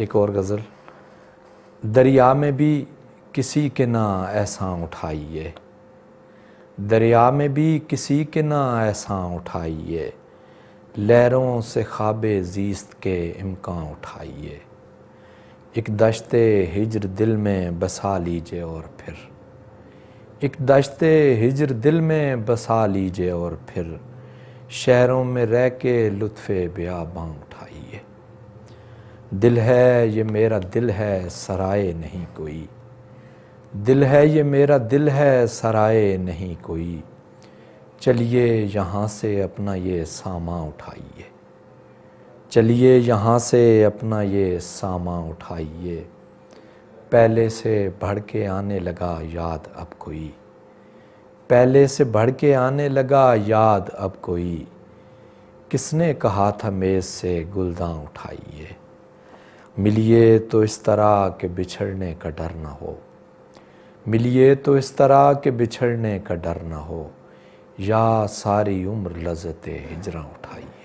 एक और गज़ल, दरिया में भी किसी के ना ऐसा उठाइए। दरिया में भी किसी के ना ऐसा उठाइए। लहरों से ख्वाब जीस्त के इम्कान उठाइए। एक दश्त हिजर दिल में बसा लीजिए और फिर। एक दश्त हिजर दिल में बसा लीजिए और फिर। शहरों में रह के लुत्फ़ ब्याबां उठाइए। दिल है ये मेरा दिल है, सराय नहीं कोई। दिल है ये मेरा दिल है, सराय नहीं कोई। चलिए यहाँ से अपना ये सामा उठाइए। चलिए यहाँ से अपना ये सामा उठाइए। पहले से बढ़ के आने लगा याद अब कोई। पहले से बढ़ के आने लगा याद अब कोई। किसने कहा था मेज़ से गुलदां उठाइए? मिलिए तो इस तरह के बिछड़ने का डर ना हो। मिलिए तो इस तरह के बिछड़ने का डर ना हो। या सारी उम्र लजत हिजरा उठाइए